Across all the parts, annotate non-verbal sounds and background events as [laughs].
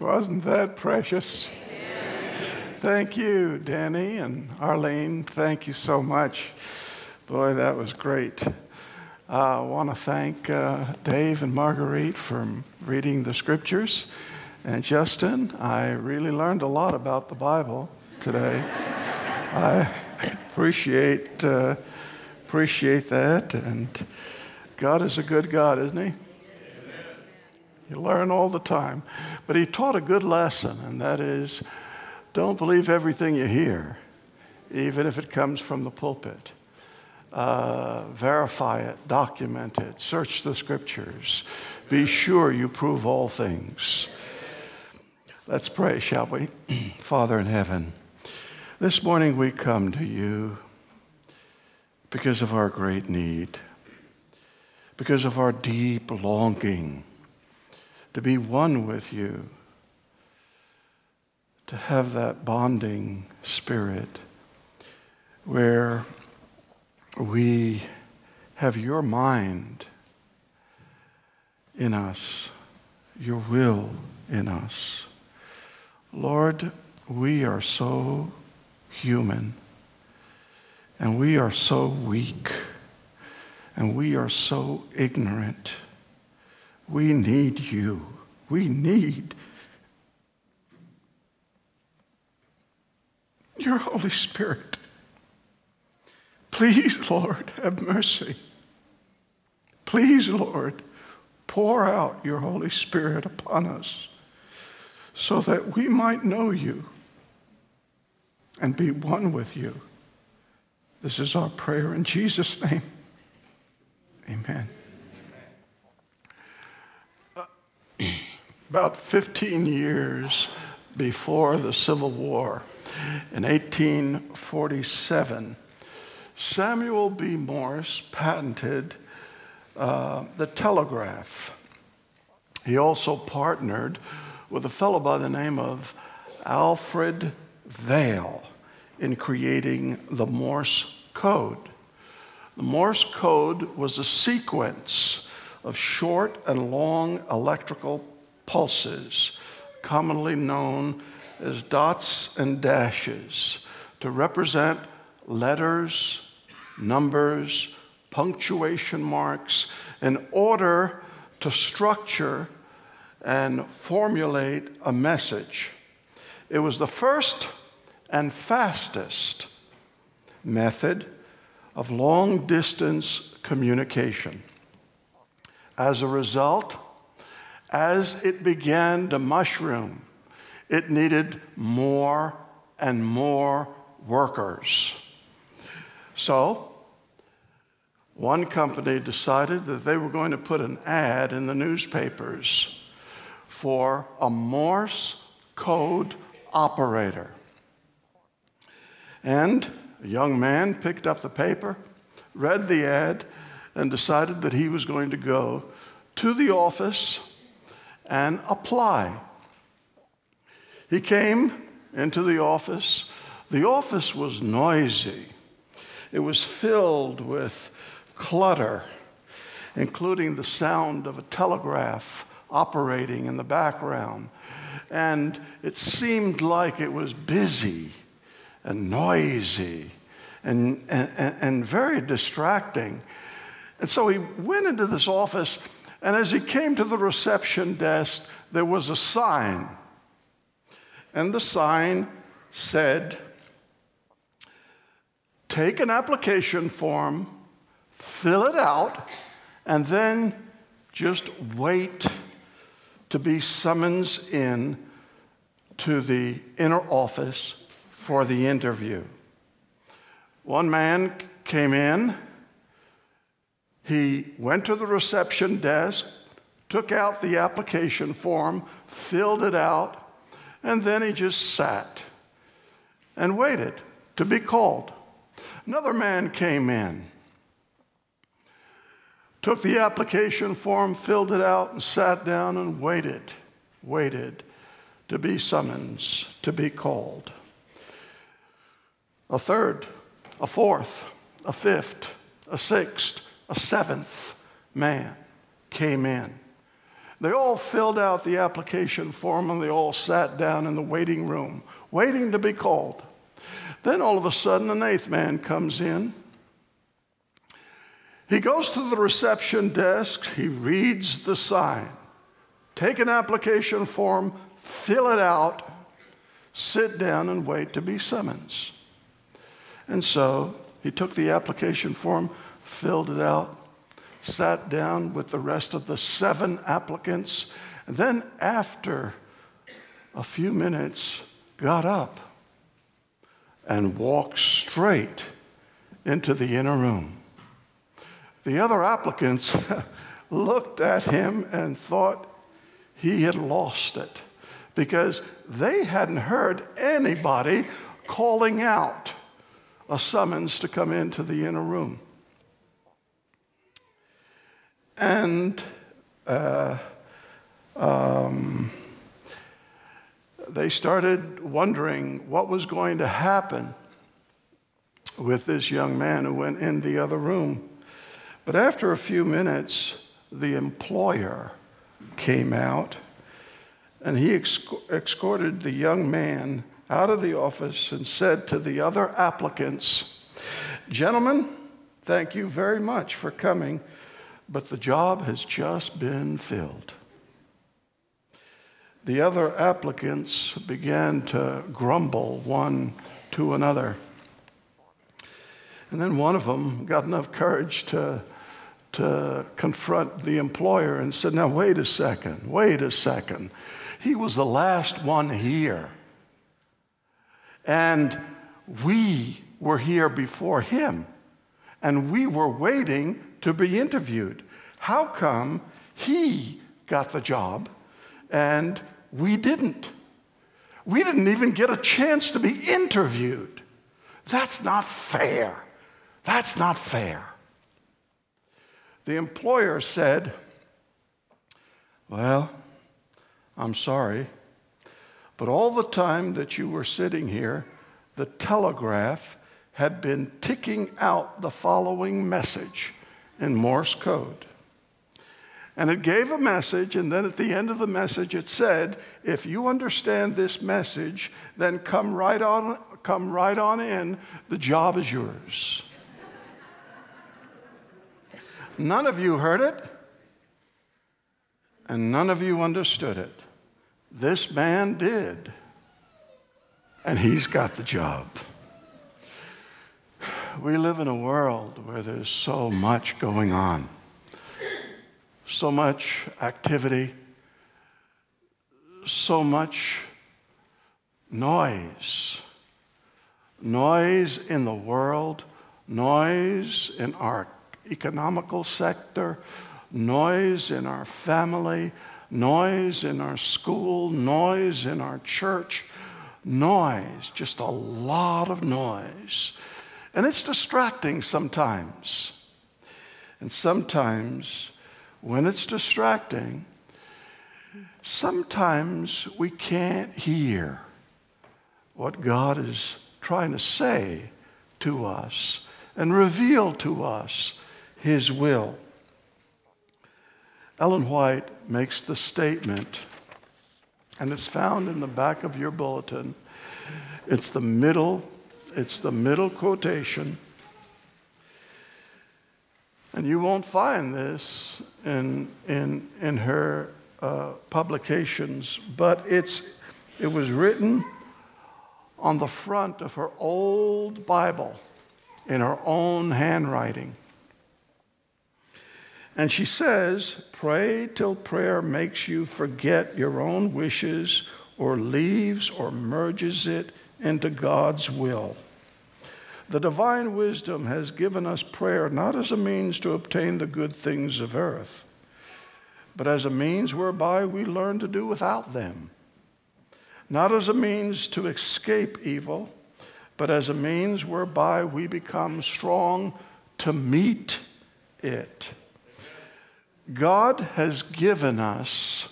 Wasn't that precious? Thank you, Danny and Arlene. Thank you so much. Boy, that was great. Uh, I want to thank uh, Dave and Marguerite for reading the scriptures. And Justin, I really learned a lot about the Bible today. [laughs] I appreciate, uh, appreciate that. And God is a good God, isn't He? You learn all the time. But He taught a good lesson, and that is don't believe everything you hear, even if it comes from the pulpit. Uh, verify it, document it, search the scriptures. Be sure you prove all things. Let's pray, shall we? [clears throat] Father in heaven, this morning we come to you because of our great need, because of our deep longing to be one with you to have that bonding spirit where we have your mind in us, your will in us. Lord, we are so human and we are so weak and we are so ignorant. We need you. We need your Holy Spirit. Please, Lord, have mercy. Please, Lord, pour out your Holy Spirit upon us so that we might know you and be one with you. This is our prayer in Jesus' name. Amen. About 15 years before the Civil War, in 1847, Samuel B. Morse patented uh, the telegraph. He also partnered with a fellow by the name of Alfred Vail in creating the Morse code. The Morse code was a sequence of short and long electrical pulses, commonly known as dots and dashes to represent letters, numbers, punctuation marks in order to structure and formulate a message. It was the first and fastest method of long distance communication. As a result, as it began to mushroom it needed more and more workers. So, one company decided that they were going to put an ad in the newspapers for a Morse code operator. And a young man picked up the paper, read the ad, and decided that he was going to go to the office and apply he came into the office. The office was noisy, it was filled with clutter, including the sound of a telegraph operating in the background. And it seemed like it was busy and noisy and, and, and very distracting. And so he went into this office, and as he came to the reception desk, there was a sign and the sign said, Take an application form, fill it out, and then just wait to be summoned in to the inner office for the interview. One man came in, he went to the reception desk, took out the application form, filled it out, and then he just sat and waited to be called. Another man came in, took the application form, filled it out, and sat down and waited, waited to be summoned, to be called. A third, a fourth, a fifth, a sixth, a seventh man came in. They all filled out the application form and they all sat down in the waiting room, waiting to be called. Then all of a sudden, an eighth man comes in. He goes to the reception desk, he reads the sign. Take an application form, fill it out, sit down, and wait to be summoned. And so he took the application form, filled it out, sat down with the rest of the seven applicants, and then after a few minutes, got up and walked straight into the inner room. The other applicants [laughs] looked at him and thought he had lost it because they hadn't heard anybody calling out a summons to come into the inner room. And uh, um, they started wondering what was going to happen with this young man who went in the other room. But after a few minutes, the employer came out and he escorted the young man out of the office and said to the other applicants, Gentlemen, thank you very much for coming but the job has just been filled. The other applicants began to grumble one to another. And then one of them got enough courage to, to confront the employer and said, Now, wait a second, wait a second. He was the last one here. And we were here before him. And we were waiting to be interviewed. How come he got the job and we didn't? We didn't even get a chance to be interviewed. That's not fair. That's not fair. The employer said, Well, I'm sorry, but all the time that you were sitting here, the telegraph had been ticking out the following message in Morse code. And it gave a message, and then at the end of the message, it said, If you understand this message, then come right on, come right on in. The job is yours. none of you heard it, and none of you understood it. This man did, and he's got the job. We live in a world where there's so much going on. So much activity, so much noise. Noise in the world, noise in our economical sector, noise in our family, noise in our school, noise in our church, noise, just a lot of noise. And it's distracting sometimes. And sometimes when it's distracting, sometimes we can't hear what God is trying to say to us and reveal to us His will. Ellen White makes the statement, and it's found in the back of your bulletin. It's the middle, it's the middle quotation. And you won't find this in, in, in her uh, publications, but it's, it was written on the front of her old Bible in her own handwriting. And she says, Pray till prayer makes you forget your own wishes or leaves or merges it into God's will. The divine wisdom has given us prayer not as a means to obtain the good things of earth, but as a means whereby we learn to do without them. Not as a means to escape evil, but as a means whereby we become strong to meet it. God has given us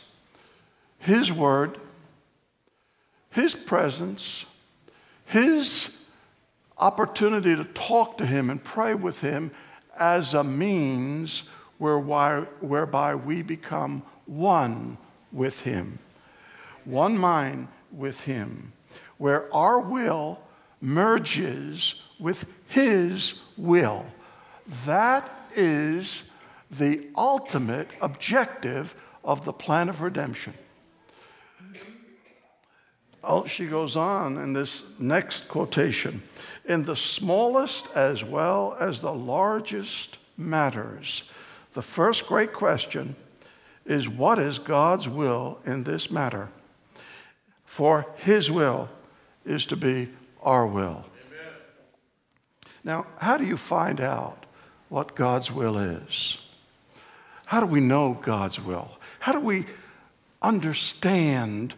His Word, His presence, His opportunity to talk to Him and pray with Him as a means whereby, whereby we become one with Him, one mind with Him, where our will merges with His will. That is the ultimate objective of the plan of redemption. Oh, she goes on in this next quotation in the smallest as well as the largest matters. The first great question is what is God's will in this matter? For His will is to be our will. Amen. Now, how do you find out what God's will is? How do we know God's will? How do we understand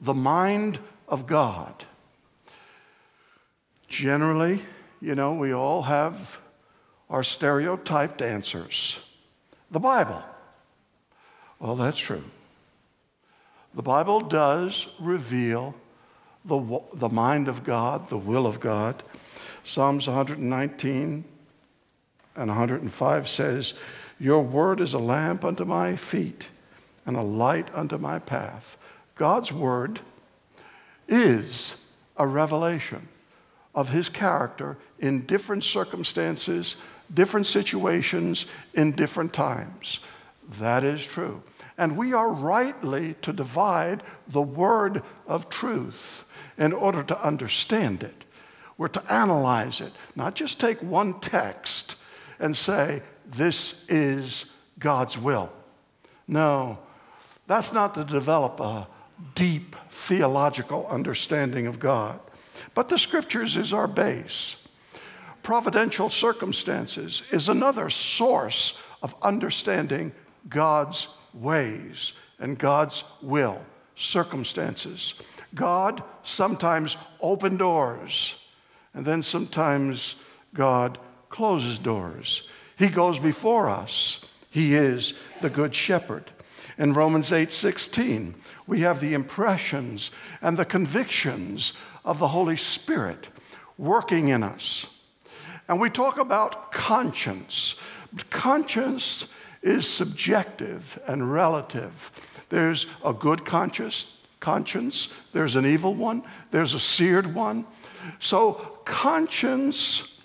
the mind of God? Generally, you know, we all have our stereotyped answers. The Bible. Well, that's true. The Bible does reveal the, the mind of God, the will of God. Psalms 119 and 105 says, Your word is a lamp unto my feet and a light unto my path. God's word is a revelation of his character in different circumstances, different situations, in different times. That is true. And we are rightly to divide the word of truth in order to understand it. We're to analyze it, not just take one text and say, this is God's will. No, that's not to develop a deep theological understanding of God. But the scriptures is our base. Providential circumstances is another source of understanding God's ways and God's will, circumstances. God sometimes opens doors, and then sometimes God closes doors. He goes before us. He is the good shepherd. In Romans 8 16, we have the impressions and the convictions of the Holy Spirit working in us. And we talk about conscience. Conscience is subjective and relative. There's a good conscience, conscience, there's an evil one, there's a seared one. So conscience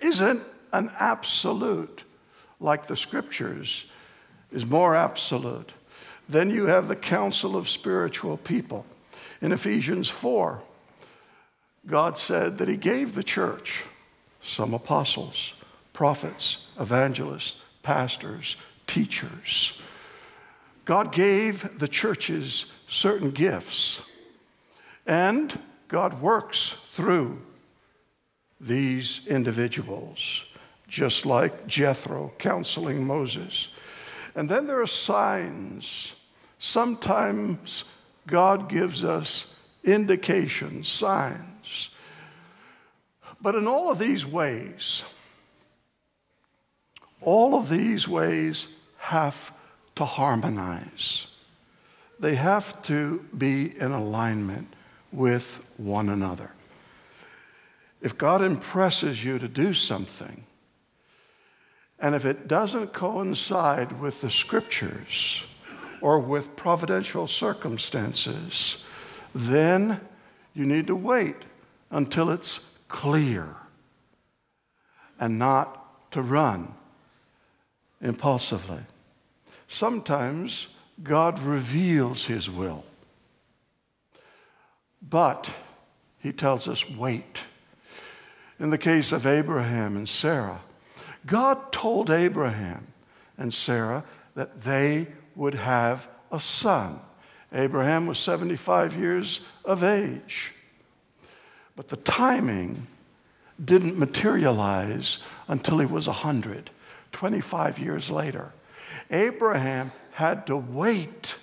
isn't an absolute like the scriptures is more absolute. Then you have the council of spiritual people. In Ephesians 4, God said that He gave the church some apostles, prophets, evangelists, pastors, teachers. God gave the churches certain gifts, and God works through these individuals, just like Jethro counseling Moses. And then there are signs. Sometimes God gives us indications, signs. But in all of these ways, all of these ways have to harmonize. They have to be in alignment with one another. If God impresses you to do something, and if it doesn't coincide with the scriptures or with providential circumstances, then you need to wait until it's clear and not to run impulsively. Sometimes God reveals his will, but he tells us, wait. In the case of Abraham and Sarah, God told Abraham and Sarah that they would have a son. Abraham was 75 years of age. But the timing didn't materialize until he was 100. 25 years later. Abraham had to wait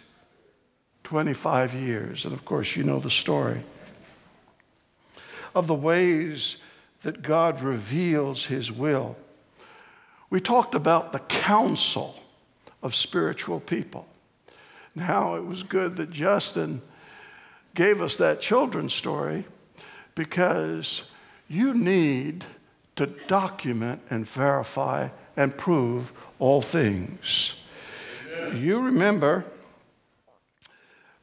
25 years. And of course, you know the story of the ways that God reveals his will. We talked about the council of spiritual people. Now, it was good that Justin gave us that children's story because you need to document and verify and prove all things. Amen. You remember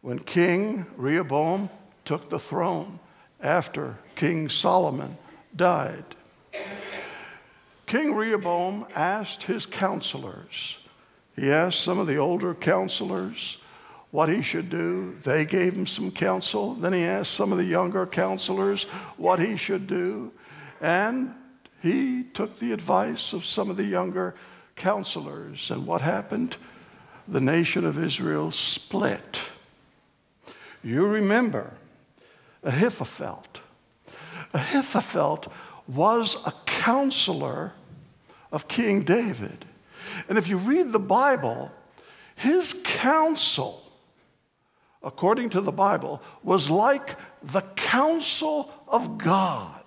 when King Rehoboam took the throne after King Solomon died. King Rehoboam asked his counselors, he asked some of the older counselors what he should do. They gave him some counsel. Then he asked some of the younger counselors what he should do. And he took the advice of some of the younger counselors. And what happened? The nation of Israel split. You remember Ahithophel. Ahithophel was a counselor of King David. And if you read the Bible, his counsel, according to the Bible, was like the counsel of God.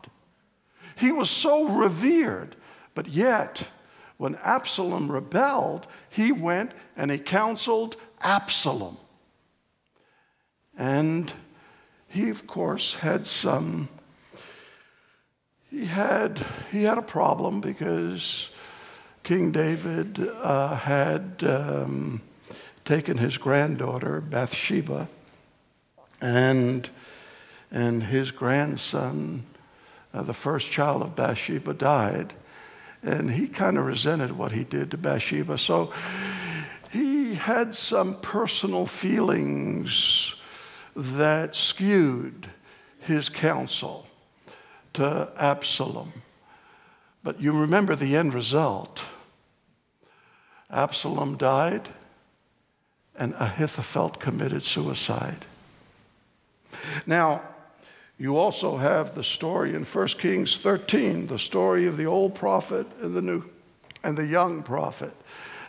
He was so revered, but yet, when Absalom rebelled, he went and he counseled Absalom. And he, of course, had some, he had, he had a problem because King David uh, had um, taken his granddaughter, Bathsheba, and, and his grandson, uh, the first child of Bathsheba, died. And he kind of resented what he did to Bathsheba. So he had some personal feelings that skewed his counsel to Absalom. But you remember the end result. Absalom died, and Ahithophel committed suicide. Now, you also have the story in 1 Kings 13, the story of the old prophet and the new and the young prophet,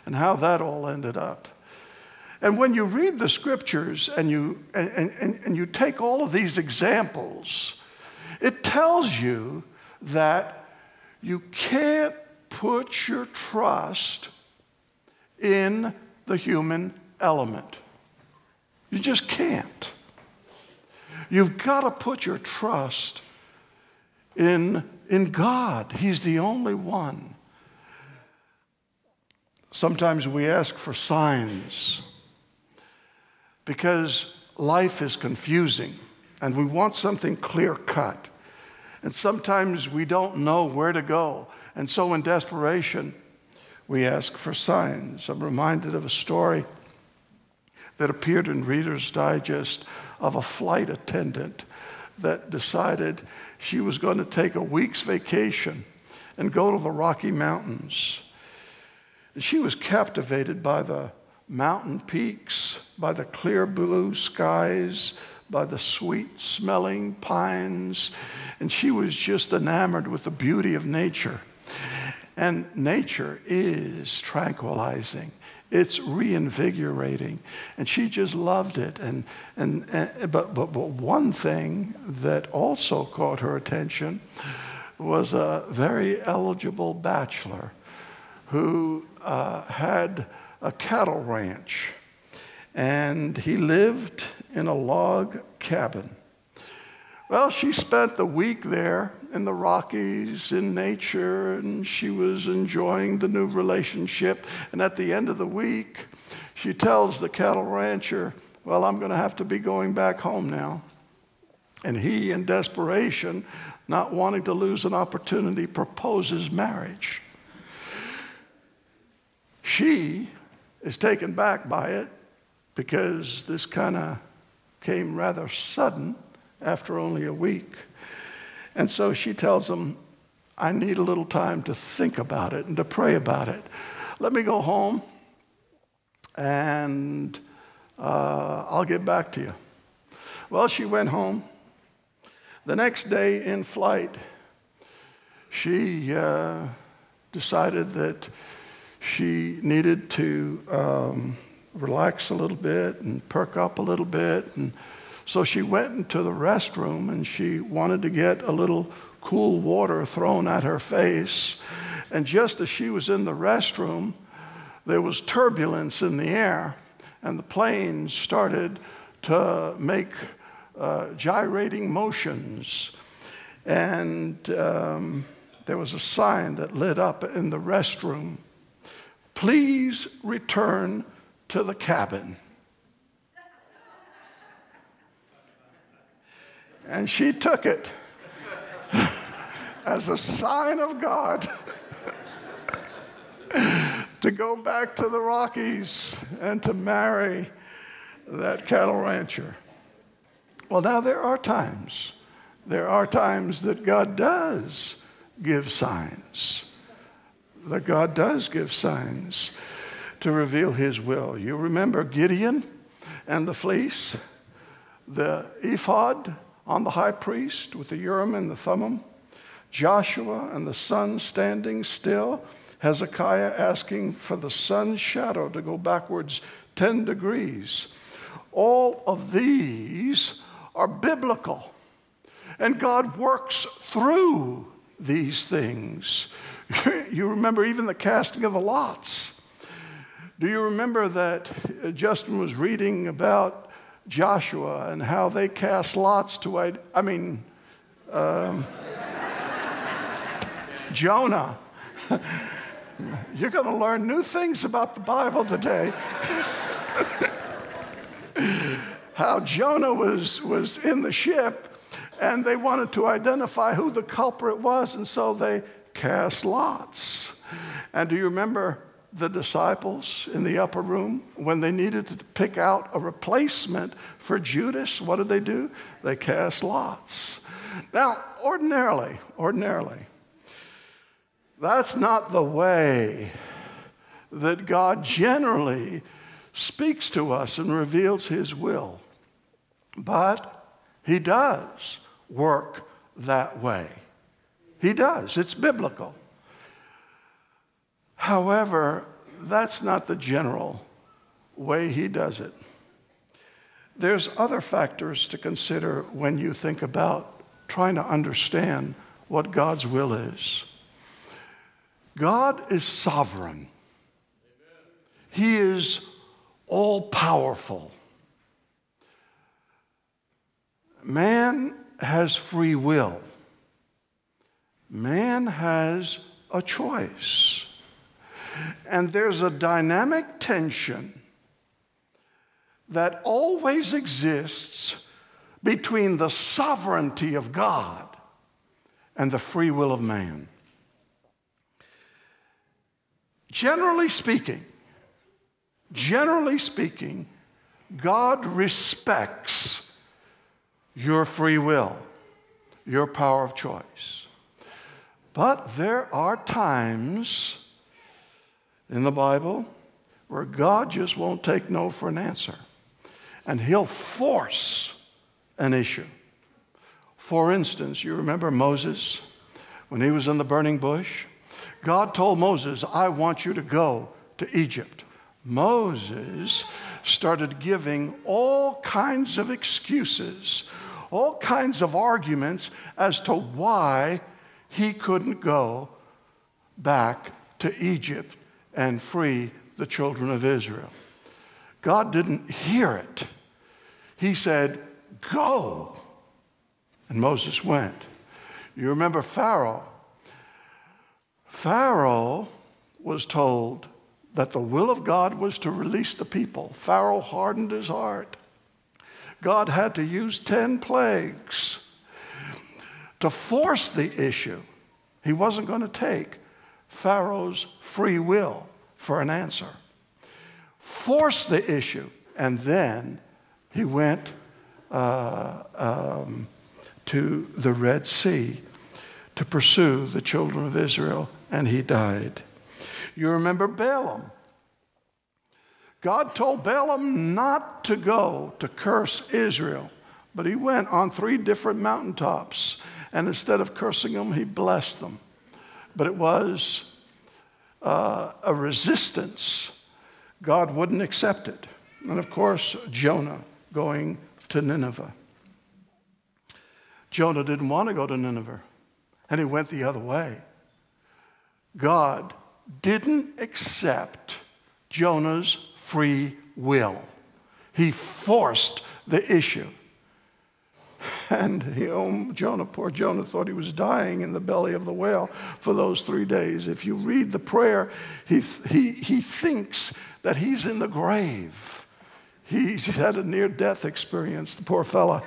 and how that all ended up. And when you read the scriptures and you, and, and, and you take all of these examples, it tells you that you can't put your trust in the human element. You just can't. You've got to put your trust in, in God. He's the only one. Sometimes we ask for signs because life is confusing and we want something clear cut. And sometimes we don't know where to go. And so, in desperation, we ask for signs. I'm reminded of a story that appeared in Reader's Digest of a flight attendant that decided she was going to take a week's vacation and go to the Rocky Mountains. She was captivated by the mountain peaks, by the clear blue skies, by the sweet smelling pines, and she was just enamored with the beauty of nature. And nature is tranquilizing. It's reinvigorating. And she just loved it. And, and, and but, but, but one thing that also caught her attention was a very eligible bachelor who uh, had a cattle ranch. And he lived in a log cabin. Well, she spent the week there in the Rockies in nature, and she was enjoying the new relationship. And at the end of the week, she tells the cattle rancher, Well, I'm going to have to be going back home now. And he, in desperation, not wanting to lose an opportunity, proposes marriage. She is taken back by it because this kind of came rather sudden after only a week. And so she tells him, I need a little time to think about it and to pray about it. Let me go home and uh, I'll get back to you. Well, she went home. The next day in flight, she uh, decided that she needed to um, relax a little bit and perk up a little bit. And so she went into the restroom and she wanted to get a little cool water thrown at her face. And just as she was in the restroom, there was turbulence in the air, and the plane started to make uh, gyrating motions. And um, there was a sign that lit up in the restroom Please return to the cabin. And she took it as a sign of God to go back to the Rockies and to marry that cattle rancher. Well, now there are times, there are times that God does give signs. That God does give signs to reveal his will. You remember Gideon and the fleece, the ephod on the high priest with the Urim and the Thummim, Joshua and the sun standing still, Hezekiah asking for the sun's shadow to go backwards 10 degrees. All of these are biblical. And God works through these things. [laughs] you remember even the casting of the lots. Do you remember that Justin was reading about Joshua and how they cast lots to, I mean, um, Jonah. You're going to learn new things about the Bible today. how Jonah was, was in the ship and they wanted to identify who the culprit was, and so they cast lots. And do you remember the disciples in the upper room when they needed to pick out a replacement for Judas? What did they do? They cast lots. Now, ordinarily, ordinarily, that's not the way that God generally speaks to us and reveals his will. But he does work that way. He does, it's biblical. However, that's not the general way he does it. There's other factors to consider when you think about trying to understand what God's will is. God is sovereign. He is all powerful. Man has free will. Man has a choice. And there's a dynamic tension that always exists between the sovereignty of God and the free will of man. Generally speaking, generally speaking, God respects your free will, your power of choice. But there are times in the Bible where God just won't take no for an answer. And He'll force an issue. For instance, you remember Moses when he was in the burning bush? God told Moses, I want you to go to Egypt. Moses started giving all kinds of excuses, all kinds of arguments as to why he couldn't go back to Egypt and free the children of Israel. God didn't hear it. He said, Go. And Moses went. You remember Pharaoh. Pharaoh was told that the will of God was to release the people. Pharaoh hardened his heart. God had to use 10 plagues to force the issue. He wasn't going to take Pharaoh's free will for an answer. Force the issue, and then he went uh, um, to the Red Sea to pursue the children of Israel, and he died. You remember Balaam. God told Balaam not to go to curse Israel, but he went on three different mountaintops, and instead of cursing them, he blessed them. But it was uh, a resistance. God wouldn't accept it. And of course, Jonah going to Nineveh. Jonah didn't want to go to Nineveh, and he went the other way. God didn't accept Jonah's free will, he forced the issue. [laughs] And he, oh, Jonah, poor Jonah, thought he was dying in the belly of the whale for those three days. If you read the prayer, he, he, he thinks that he's in the grave. He's [laughs] had a near death experience, the poor fella.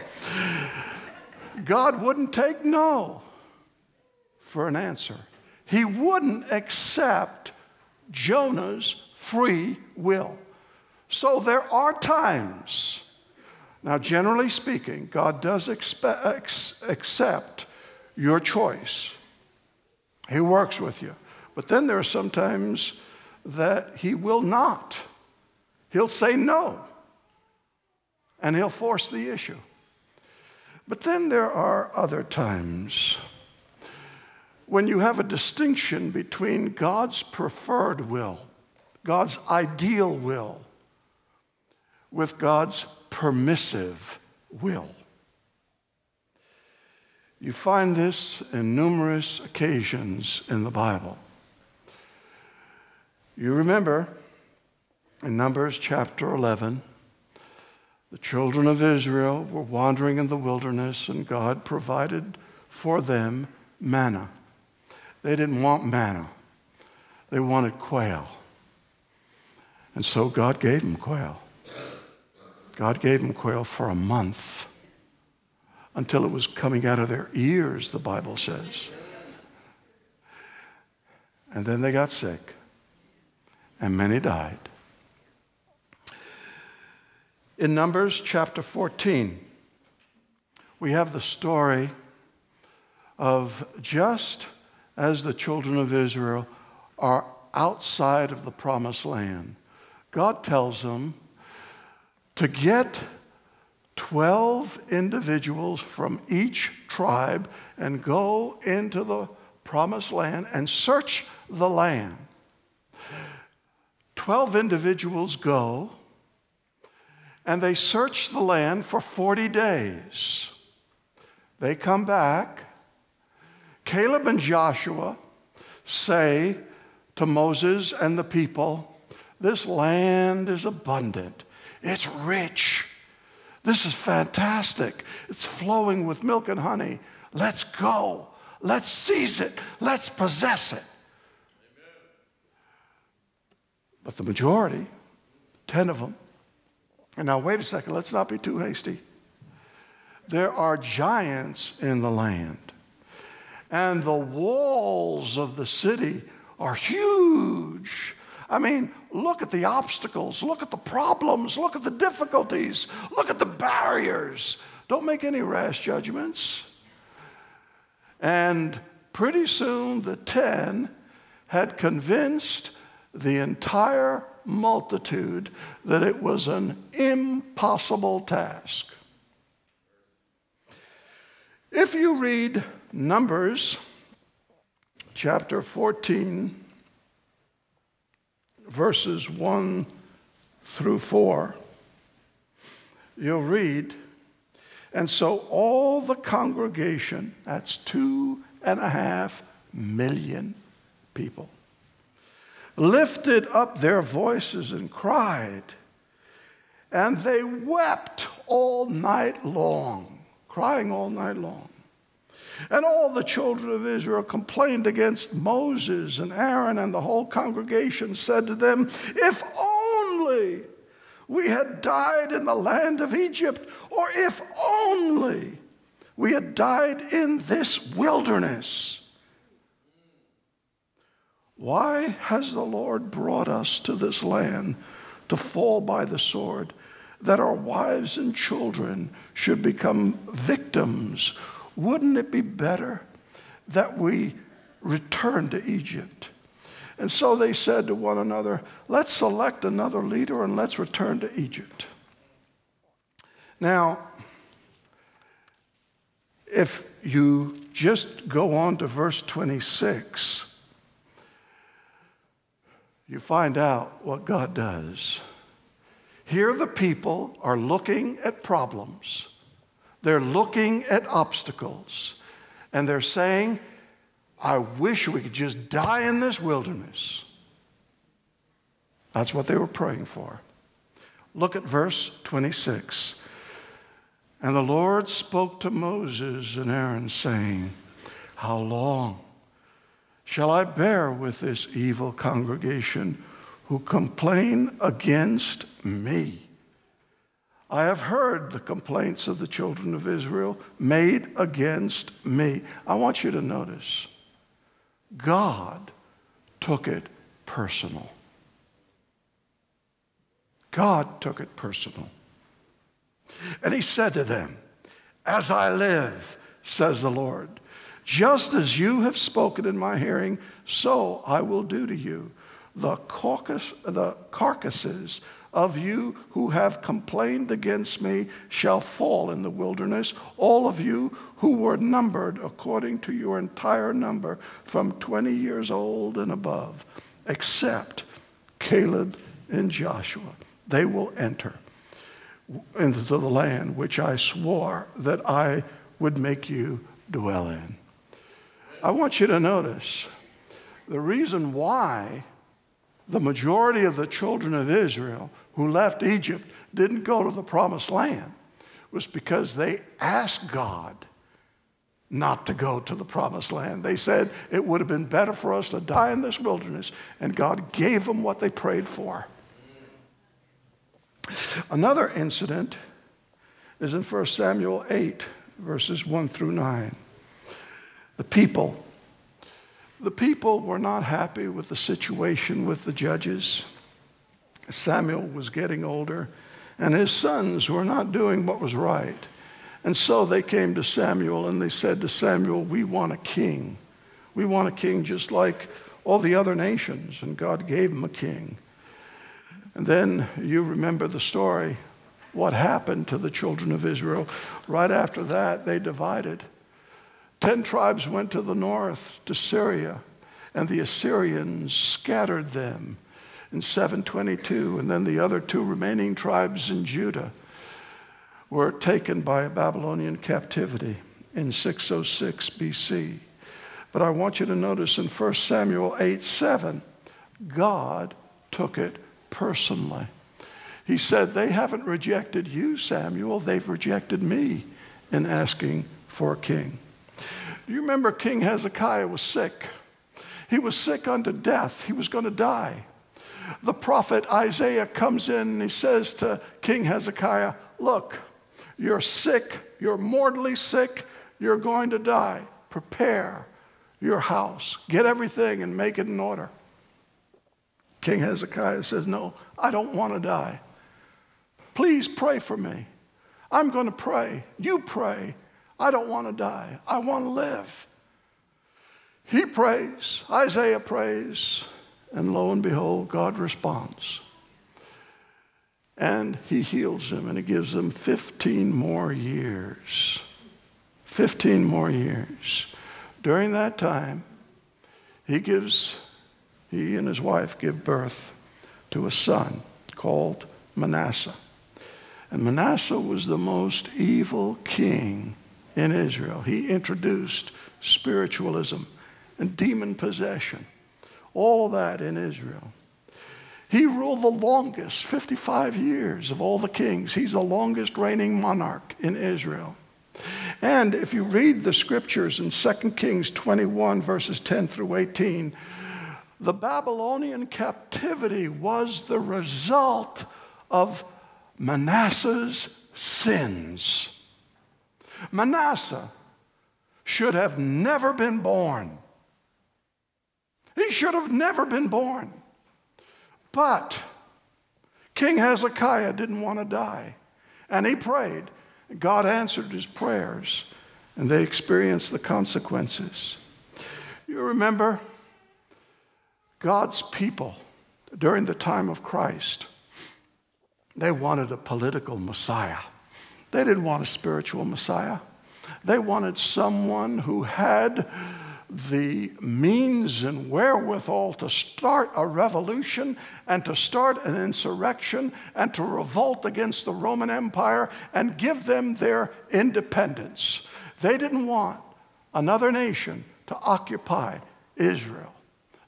God wouldn't take no for an answer. He wouldn't accept Jonah's free will. So there are times, now, generally speaking, God does ex- accept your choice. He works with you. But then there are some times that He will not. He'll say no, and He'll force the issue. But then there are other times when you have a distinction between God's preferred will, God's ideal will, with God's permissive will. You find this in numerous occasions in the Bible. You remember in Numbers chapter 11, the children of Israel were wandering in the wilderness, and God provided for them manna. They didn't want manna, they wanted quail. And so God gave them quail. God gave them quail for a month until it was coming out of their ears, the Bible says. And then they got sick, and many died. In Numbers chapter 14, we have the story of just as the children of Israel are outside of the promised land. God tells them to get 12 individuals from each tribe and go into the promised land and search the land. 12 individuals go and they search the land for 40 days. They come back Caleb and Joshua say to Moses and the people, This land is abundant, it's rich. This is fantastic. It's flowing with milk and honey. Let's go. Let's seize it. Let's possess it. Amen. But the majority, 10 of them, and now wait a second, let's not be too hasty. There are giants in the land and the walls of the city are huge. I mean, look at the obstacles, look at the problems, look at the difficulties, look at the barriers. Don't make any rash judgments. And pretty soon the 10 had convinced the entire multitude that it was an impossible task. If you read Numbers chapter 14, verses 1 through 4, you'll read, and so all the congregation, that's two and a half million people, lifted up their voices and cried, and they wept all night long, crying all night long. And all the children of Israel complained against Moses and Aaron, and the whole congregation said to them, If only we had died in the land of Egypt, or if only we had died in this wilderness. Why has the Lord brought us to this land to fall by the sword, that our wives and children should become victims? Wouldn't it be better that we return to Egypt? And so they said to one another, Let's select another leader and let's return to Egypt. Now, if you just go on to verse 26, you find out what God does. Here, the people are looking at problems. They're looking at obstacles and they're saying, I wish we could just die in this wilderness. That's what they were praying for. Look at verse 26. And the Lord spoke to Moses and Aaron, saying, How long shall I bear with this evil congregation who complain against me? I have heard the complaints of the children of Israel made against me. I want you to notice God took it personal. God took it personal. And he said to them, As I live, says the Lord, just as you have spoken in my hearing, so I will do to you. The, caucus, the carcasses of you who have complained against me shall fall in the wilderness, all of you who were numbered according to your entire number from 20 years old and above, except Caleb and Joshua. They will enter into the land which I swore that I would make you dwell in. I want you to notice the reason why the majority of the children of Israel who left Egypt didn't go to the promised land was because they asked God not to go to the promised land. They said it would have been better for us to die in this wilderness, and God gave them what they prayed for. Another incident is in 1 Samuel 8, verses 1 through 9. The people. The people were not happy with the situation with the judges. Samuel was getting older, and his sons were not doing what was right. And so they came to Samuel and they said to Samuel, We want a king. We want a king just like all the other nations. And God gave them a king. And then you remember the story what happened to the children of Israel. Right after that, they divided. Ten tribes went to the north, to Syria, and the Assyrians scattered them in 722. And then the other two remaining tribes in Judah were taken by a Babylonian captivity in 606 BC. But I want you to notice in 1 Samuel 8 7, God took it personally. He said, They haven't rejected you, Samuel, they've rejected me in asking for a king. Do you remember King Hezekiah was sick? He was sick unto death, he was going to die. The prophet Isaiah comes in and he says to King Hezekiah, Look, you're sick, you're mortally sick, you're going to die. Prepare your house, get everything and make it in order. King Hezekiah says, No, I don't want to die. Please pray for me. I'm going to pray. You pray. I don't want to die. I want to live. He prays. Isaiah prays. And lo and behold, God responds. And he heals him and he gives him 15 more years. 15 more years. During that time, he gives he and his wife give birth to a son called Manasseh. And Manasseh was the most evil king in Israel. He introduced spiritualism and demon possession, all of that in Israel. He ruled the longest, 55 years of all the kings. He's the longest reigning monarch in Israel. And if you read the scriptures in 2 Kings 21, verses 10 through 18, the Babylonian captivity was the result of Manasseh's sins. Manasseh should have never been born. He should have never been born. But King Hezekiah didn't want to die. And he prayed. God answered his prayers, and they experienced the consequences. You remember God's people during the time of Christ, they wanted a political Messiah. They didn't want a spiritual Messiah. They wanted someone who had the means and wherewithal to start a revolution and to start an insurrection and to revolt against the Roman Empire and give them their independence. They didn't want another nation to occupy Israel.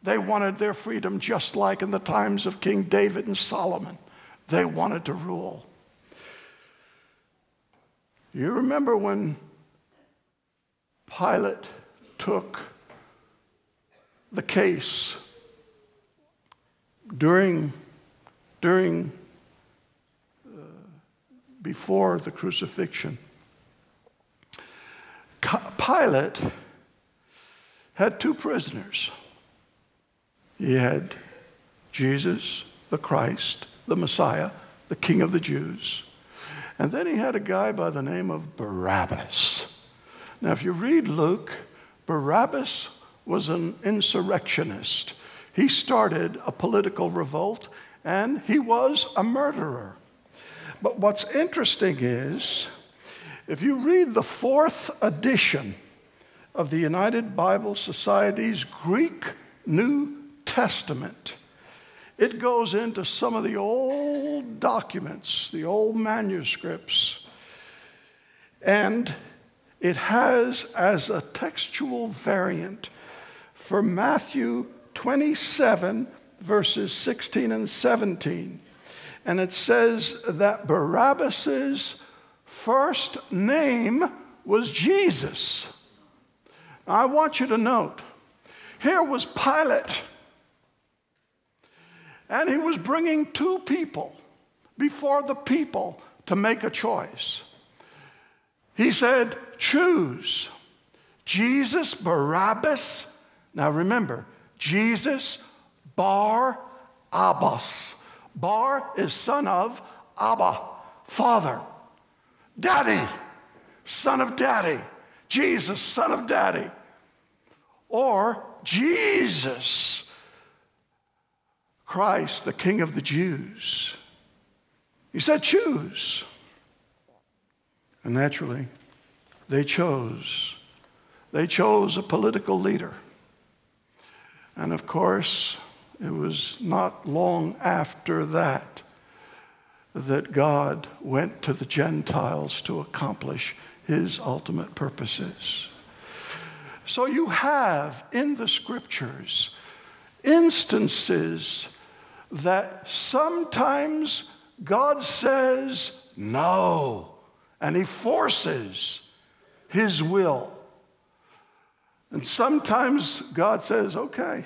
They wanted their freedom just like in the times of King David and Solomon. They wanted to rule. You remember when Pilate took the case during, during uh, before the crucifixion. Pilate had two prisoners. He had Jesus, the Christ, the Messiah, the King of the Jews. And then he had a guy by the name of Barabbas. Now, if you read Luke, Barabbas was an insurrectionist. He started a political revolt and he was a murderer. But what's interesting is if you read the fourth edition of the United Bible Society's Greek New Testament, it goes into some of the old documents, the old manuscripts, and it has as a textual variant for Matthew 27, verses 16 and 17. And it says that Barabbas's first name was Jesus. I want you to note here was Pilate, and he was bringing two people before the people to make a choice. He said, Choose Jesus, Barabbas, now remember, Jesus Bar Abbas. Bar is son of Abba, father. Daddy, son of daddy. Jesus, son of daddy. Or Jesus, Christ, the King of the Jews. He said, choose. And naturally, they chose. They chose a political leader. And of course, it was not long after that that God went to the Gentiles to accomplish his ultimate purposes. So you have in the scriptures instances that sometimes God says no, and he forces his will and sometimes God says, okay,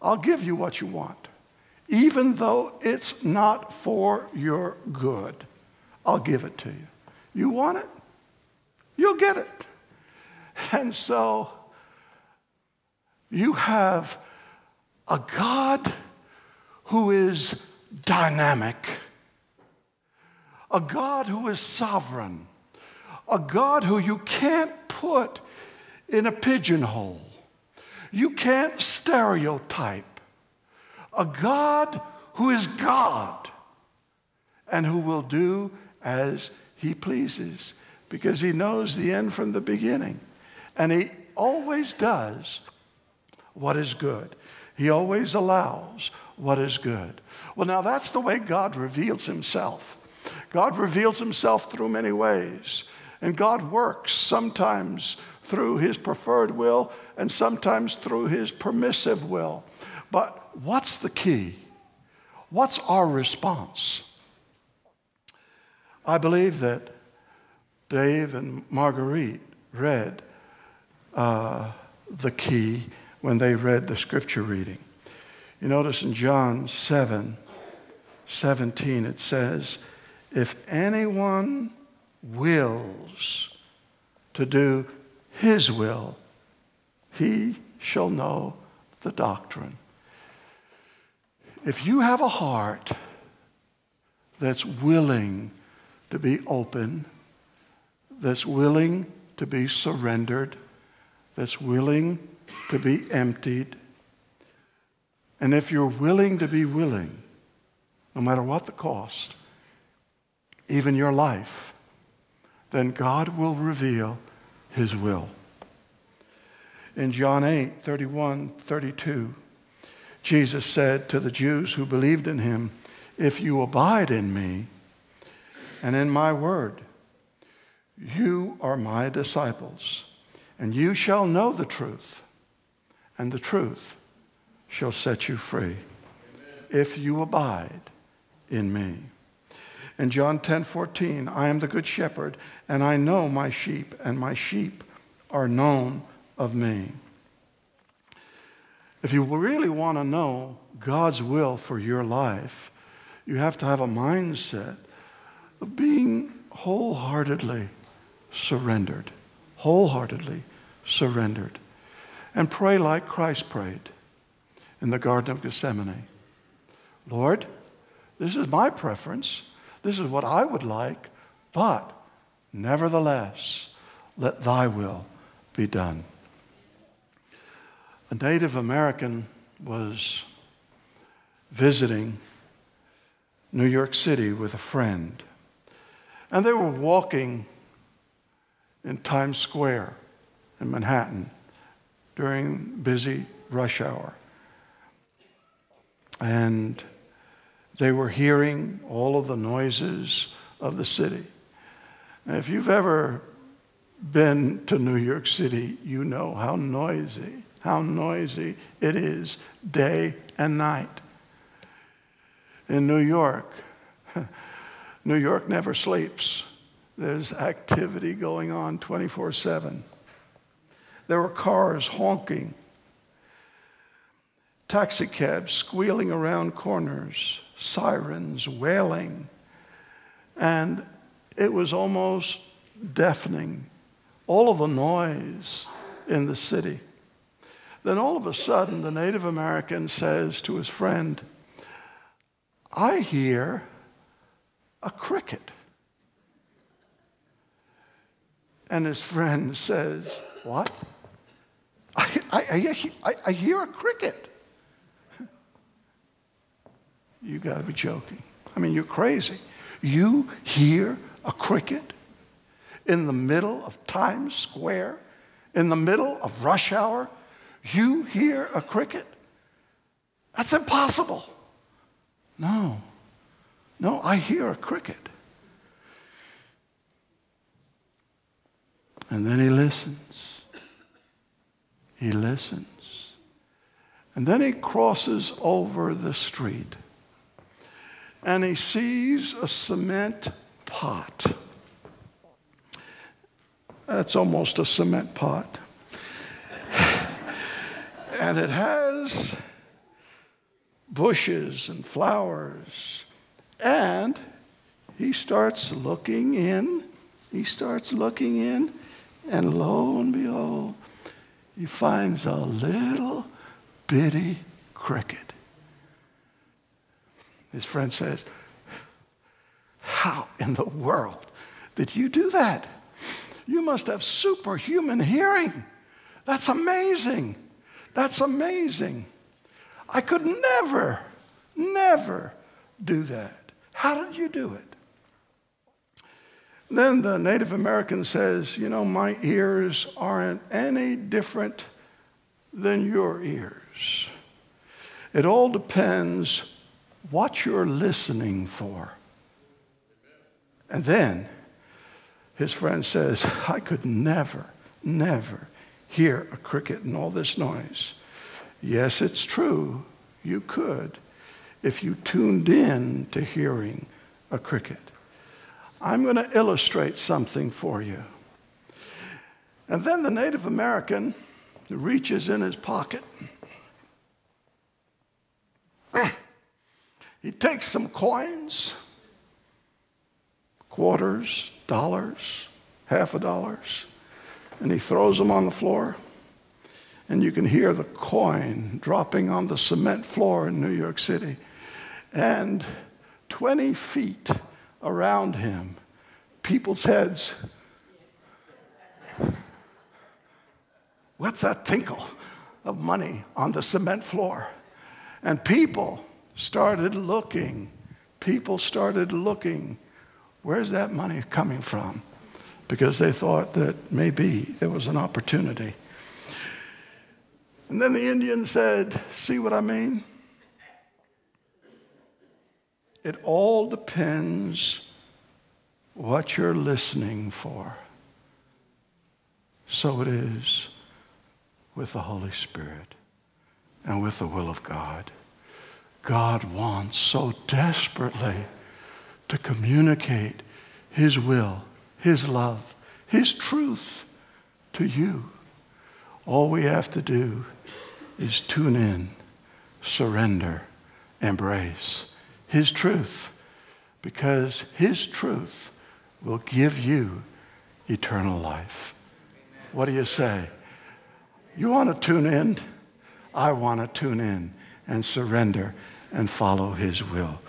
I'll give you what you want, even though it's not for your good. I'll give it to you. You want it? You'll get it. And so you have a God who is dynamic, a God who is sovereign, a God who you can't put in a pigeonhole. You can't stereotype a God who is God and who will do as he pleases because he knows the end from the beginning. And he always does what is good. He always allows what is good. Well, now that's the way God reveals himself. God reveals himself through many ways. And God works sometimes through his preferred will and sometimes through his permissive will. But what's the key? What's our response? I believe that Dave and Marguerite read uh, the key when they read the scripture reading. You notice in John 7 17, it says, If anyone wills to do his will, he shall know the doctrine. If you have a heart that's willing to be open, that's willing to be surrendered, that's willing to be emptied, and if you're willing to be willing, no matter what the cost, even your life, then God will reveal his will. In John 8, 31, 32, Jesus said to the Jews who believed in him, If you abide in me and in my word, you are my disciples, and you shall know the truth, and the truth shall set you free. If you abide in me. In John 10 14, I am the good shepherd, and I know my sheep, and my sheep are known of me. If you really want to know God's will for your life, you have to have a mindset of being wholeheartedly surrendered. Wholeheartedly surrendered. And pray like Christ prayed in the Garden of Gethsemane Lord, this is my preference. This is what I would like, but nevertheless, let thy will be done. A Native American was visiting New York City with a friend, and they were walking in Times Square in Manhattan during busy rush hour. And they were hearing all of the noises of the city. And if you've ever been to New York City, you know how noisy, how noisy it is day and night. In New York, [laughs] New York never sleeps. There's activity going on 24 7. There were cars honking, taxicabs squealing around corners, sirens wailing, and it was almost deafening all of the noise in the city. Then all of a sudden, the Native American says to his friend, I hear a cricket. And his friend says, What? I, I, I, I hear a cricket. You got to be joking. I mean, you're crazy. You hear a cricket? in the middle of Times Square, in the middle of rush hour, you hear a cricket? That's impossible. No, no, I hear a cricket. And then he listens. He listens. And then he crosses over the street and he sees a cement pot. That's almost a cement pot. [sighs] and it has bushes and flowers. And he starts looking in. He starts looking in, and lo and behold, he finds a little bitty cricket. His friend says, How in the world did you do that? You must have superhuman hearing. That's amazing. That's amazing. I could never, never do that. How did you do it? Then the Native American says, You know, my ears aren't any different than your ears. It all depends what you're listening for. And then his friend says, I could never, never hear a cricket and all this noise. Yes, it's true. You could if you tuned in to hearing a cricket. I'm going to illustrate something for you. And then the Native American reaches in his pocket. Ah. He takes some coins quarters, dollars, half a dollars, and he throws them on the floor. And you can hear the coin dropping on the cement floor in New York City. And 20 feet around him, people's heads. What's that tinkle of money on the cement floor? And people started looking. People started looking Where's that money coming from? Because they thought that maybe there was an opportunity. And then the Indian said, See what I mean? It all depends what you're listening for. So it is with the Holy Spirit and with the will of God. God wants so desperately to communicate His will, His love, His truth to you. All we have to do is tune in, surrender, embrace His truth, because His truth will give you eternal life. What do you say? You want to tune in? I want to tune in and surrender and follow His will.